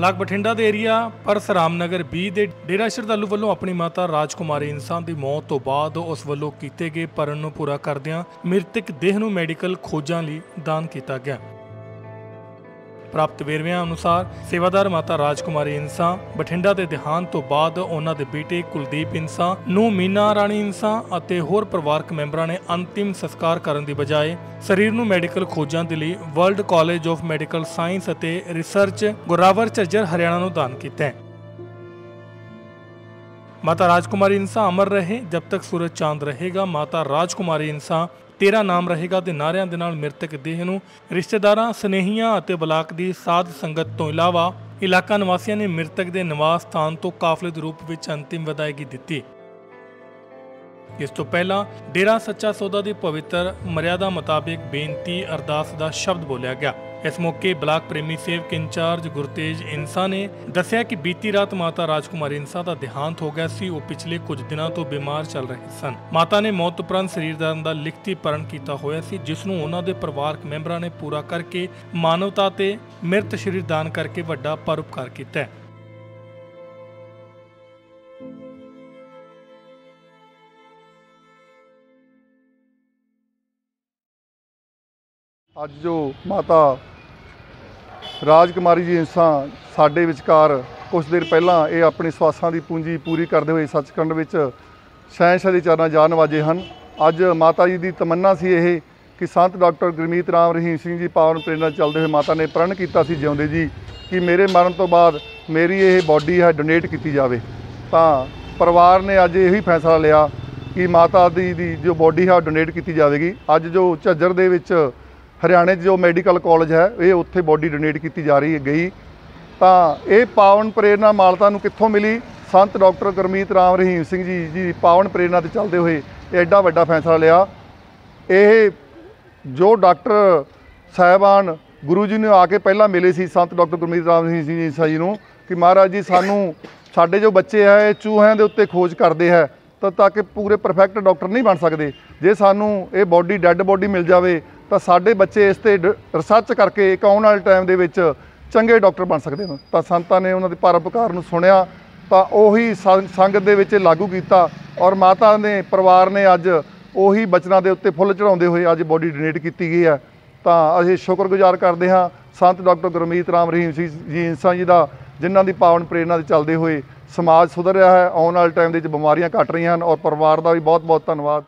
Block Bathinda ਦੇ area purse Ramnagar 20 ਦੇ ਡੇਰਾ ਸ਼ਰਧਾਲੂ ਵੱਲੋਂ ਆਪਣੀ ਮਾਤਾ ਰਾਜਕੁਮਾਰੀ ਇਨਸਾਨ ਦੀ ਮੌਤ ਤੋਂ ਬਾਅਦ ਉਸ ਵੱਲੋਂ ਕੀਤੇ ਗਏ ਪਰਨ ਨੂੰ ਪੂਰਾ ਕਰਦਿਆਂ ਮ੍ਰਿਤਕ ਦੇਹ ਨੂੰ ਮੈਡੀਕਲ ਖੋਜਾਂ ਲਈ ਦਾਨ ਕੀਤਾ ਗਿਆ। ਪ੍ਰਾਪਤ ਵੇਰਵਿਆਂ ਅਨੁਸਾਰ ਸੇਵਾਦਾਰ ਮਾਤਾ ਰਾਜਕੁਮਾਰੀ ਇਨਸਾ, ਬਠਿੰਡਾ ਦੇ ਦੇਹਾਂਤ ਤੋਂ ਬਾਅਦ ਉਹਨਾਂ ਦੇ ਬੇਟੇ ਕੁਲਦੀਪ ਇਨਸਾ ਨੂੰ ਮੀਨਾ ਰਾਣੀ ਇਨਸਾ ਅਤੇ ਹੋਰ ਪਰਿਵਾਰਕ ਮੈਂਬਰਾਂ ਨੇ ਅੰਤਿਮ ਸੰਸਕਾਰ ਕਰਨ ਦੀ ਬਜਾਏ ਸਰੀਰ ਨੂੰ ਮੈਡੀਕਲ ਖੋਜਾਂ ਦੇ ਲਈ world college of medical science ਅਤੇ ਰਿਸਰਚ ਗੁਰਾਵਰ ਝੱਜਰ ਹਰਿਆਣਾ ਨੂੰ ਦਾਨ ਕੀਤਾ ਹੈ। ਮਾਤਾ ਰਾਜਕੁਮਾਰੀ ਇਨਸਾ ਅਮਰ ਰਹੇ, ਜਬ ਤੱਕ ਸੂਰਜ ਚਾਂਦ ਰਹੇਗਾ, ਮਾਤਾ ਰਾਜਕੁਮਾਰੀ ਇਨਸਾ ਤੇਰਾ ਨਾਮ ਰਹੇਗਾ ਦੇ ਨਾਰਿਆਂ ਦੇ ਨਾਲ ਮ੍ਰਿਤਕ ਦੇਹ ਨੂੰ। ਰਿਸ਼ਤੇਦਾਰਾਂ, ਸਨੇਹੀਆਂ ਅਤੇ ਬਲਾਕ ਦੀ ਸਾਧ ਸੰਗਤ ਤੋਂ ਇਲਾਵਾ ਇਲਾਕਾ ਨਿਵਾਸੀਆਂ ਨੇ ਮ੍ਰਿਤਕ ਦੇ ਨਿਵਾਸ ਸਥਾਨ ਤੋਂ ਕਾਫਲੇ ਦੇ ਰੂਪ ਵਿੱਚ ਅੰਤਿਮ ਵਿਦਾਇਗੀ ਦਿੱਤੀ। ਇਸ ਤੋਂ ਪਹਿਲਾਂ ਡੇਰਾ ਸੱਚਾ ਸੌਦਾ ਦੀ ਪਵਿੱਤਰ ਮਰਿਆਦਾ ਮੁਤਾਬਿਕ ਬੇਨਤੀ ਅਰਦਾਸ ਦਾ ਸ਼ਬਦ ਬੋਲਿਆ ਗਿਆ। ਇਸ ਮੌਕੇ ਬਲਾਕ ਪ੍ਰੇਮੀ ਸੇਵਕ ਇੰਚਾਰਜ ਗੁਰਤੇਜ ਇੰਸਾ ਨੇ ਦੱਸਿਆ ਕਿ ਬੀਤੀ ਰਾਤ ਮਾਤਾ ਰਾਜਕੁਮਾਰੀ ਇਨਸਾ ਦਾ ਦੇਹਾਂਤ ਹੋ ਗਿਆ ਸੀ। ਉਹ ਪਿਛਲੇ ਕੁਝ ਦਿਨਾਂ ਤੋਂ ਬਿਮਾਰ ਚੱਲ ਰਹੇ ਸਨ। ਮਾਤਾ ਨੇ ਮੌਤ ਉਪਰੰਤ ਸਰੀਰਦਾਨ ਦਾ ਲਿਖਤੀ ਪਰਨ ਕੀਤਾ ਹੋਇਆ ਸੀ, ਜਿਸ ਨੂੰ ਉਹਨਾਂ ਦੇ ਪਰਿਵਾਰਕ ਮੈਂਬਰਾਂ ਨੇ ਪੂਰਾ ਕਰਕੇ ਮਾਨਵਤਾ ਤੇ ਮਿਰਤ ਸਰੀਰਦਾਨ ਕਰਕੇ ਵੱਡਾ ਪਰਉਪਕਾਰ ਕੀਤਾ ਹੈ। ਅੱਜ ਜੋ ਮਾਤਾ ਰਾਜਕੁਮਾਰੀ ਜੀ ਇੰਸਾਂ ਸਾਡੇ ਵਿਚਕਾਰ ਕੁਝ ਦਿਨ ਪਹਿਲਾਂ ਇਹ ਆਪਣੀ ਸਵਾਸਾਂ ਦੀ ਪੂੰਜੀ ਪੂਰੀ ਕਰਦੇ ਹੋਏ ਸੱਚਖੰਡ ਵਿੱਚ ਸ਼ਹਿਨशाह ਦੇ ਚਰਨਾਂ ਜਾਣ ਵਾਜੇ ਹਨ। ਅੱਜ ਮਾਤਾ ਜੀ ਦੀ ਤਮੰਨਾ ਸੀ ਇਹ ਕਿ ਸੰਤ ਡਾਕਟਰ ਗੁਰਮੀਤ ਰਾਮ ਰਹੀਮ ਸਿੰਘ ਜੀ ਪਾਵਨ ਪ੍ਰੇਰਣਾ ਚੱਲਦੇ ਹੋਏ ਮਾਤਾ ਨੇ ਪ੍ਰਣ ਕੀਤਾ ਸੀ ਜਿਉਂਦੇ ਜੀ ਕਿ ਮੇਰੇ ਮਰਨ ਤੋਂ ਬਾਅਦ ਮੇਰੀ ਇਹ ਬਾਡੀ ਹੈ ਡੋਨੇਟ ਕੀਤੀ ਜਾਵੇ। ਤਾਂ ਪਰਿਵਾਰ ਨੇ ਅੱਜ ਇਹੀ ਫੈਸਲਾ ਲਿਆ ਕਿ ਮਾਤਾ ਦੀ ਦੀ ਜੋ ਬਾਡੀ ਹੈ ਡੋਨੇਟ ਕੀਤੀ ਜਾਵੇਗੀ। ਅੱਜ ਜੋ ਝੱਜਰ ਦੇ ਵਿੱਚ ਹਰਿਆਣੇ 'ਚ ਜੋ ਮੈਡੀਕਲ ਕਾਲਜ ਹੈ, ਇਹ ਉੱਥੇ ਬੋਡੀ ਡੋਨੇਟ ਕੀਤੀ ਜਾ ਰਹੀ ਹੈ, ਗਈ। ਤਾਂ ਇਹ ਪਾਵਨ ਪ੍ਰੇਰਣਾ ਮਾਲਤਾ ਨੂੰ ਕਿੱਥੋਂ ਮਿਲੀ? ਸੰਤ ਡਾਕਟਰ ਗੁਰਮੀਤ ਰਾਮ ਰਹੀਮ ਸਿੰਘ ਜੀ ਜੀ ਪਾਵਨ ਪ੍ਰੇਰਣਾ ਤੇ ਚੱਲਦੇ ਹੋਏ ਇਹ ਐਡਾ ਵੱਡਾ ਫੈਸਲਾ ਲਿਆ। ਇਹ ਜੋ ਡਾਕਟਰ ਸਾਹਿਬਾਨ ਗੁਰੂ ਜੀ ਨੂੰ ਆ ਕੇ ਪਹਿਲਾਂ ਮਿਲੇ ਸੀ, ਸੰਤ ਡਾਕਟਰ ਗੁਰਮੀਤ ਰਾਮ ਸਿੰਘ ਜੀ ਜੀ ਨੂੰ, ਕਿ ਮਹਾਰਾਜ ਜੀ ਸਾਨੂੰ ਸਾਡੇ ਜੋ ਬੱਚੇ ਹੈ, ਇਹ ਚੂਹਿਆਂ ਦੇ ਉੱਤੇ ਖੋਜ ਕਰਦੇ ਹੈ, ਤਾਂ ਤਾਂ ਕਿ ਪੂਰੇ ਪਰਫੈਕਟ ਡਾਕਟਰ ਨਹੀਂ ਬਣ ਸਕਦੇ। ਜੇ ਸਾਨੂੰ ਇਹ ਬਾਡੀ ਡੈੱਡ ਬਾਡੀ ਮਿਲ ਜਾਵੇ ਤਾਂ ਸਾਡੇ ਬੱਚੇ ਇਸ ਤੇ ਰਿਸਰਚ ਕਰਕੇ ਇੱਕ ਆਉਣ ਵਾਲੇ ਟਾਈਮ ਦੇ ਵਿੱਚ ਚੰਗੇ ਡਾਕਟਰ ਬਣ ਸਕਦੇ ਹਨ। ਤਾਂ ਸੰਤਾਂ ਨੇ ਉਹਨਾਂ ਦੇ ਪਰਉਪਕਾਰ ਨੂੰ ਸੁਣਿਆ, ਤਾਂ ਉਹੀ ਸੰਗਤ ਦੇ ਵਿੱਚ ਲਾਗੂ ਕੀਤਾ ਔਰ ਮਾਤਾ ਨੇ, ਪਰਿਵਾਰ ਨੇ ਅੱਜ ਉਹੀ ਬਚਨਾਂ ਦੇ ਉੱਤੇ ਫੁੱਲ ਚੜਾਉਂਦੇ ਹੋਏ ਅੱਜ ਬੋਡੀ ਡੋਨੇਟ ਕੀਤੀ ਗਈ ਹੈ। ਤਾਂ ਅਸੀਂ ਸ਼ੁਕਰਗੁਜ਼ਾਰ ਕਰਦੇ ਹਾਂ ਸੰਤ ਡਾਕਟਰ ਗੁਰਮੀਤ ਰਾਮ ਰਹੀਮ ਸਿੰਘ ਜੀ ਇੰਸਾਂ ਜੀ ਦਾ, ਜਿਨ੍ਹਾਂ ਦੀ ਪਾਵਨ ਪ੍ਰੇਰਣਾ ਦੇ ਚੱਲਦੇ ਹੋਏ ਸਮਾਜ ਸੁਧਰ ਰਿਹਾ ਹੈ। ਆਉਣ ਵਾਲੇ ਟਾਈਮ ਦੇ ਵਿੱਚ ਬਿਮਾਰੀਆਂ ਘਟ ਰਹੀਆਂ ਹਨ ਔਰ ਪਰਿਵਾਰ ਦਾ ਵੀ ਬਹੁਤ ਬਹੁਤ ਧੰਨਵਾਦ।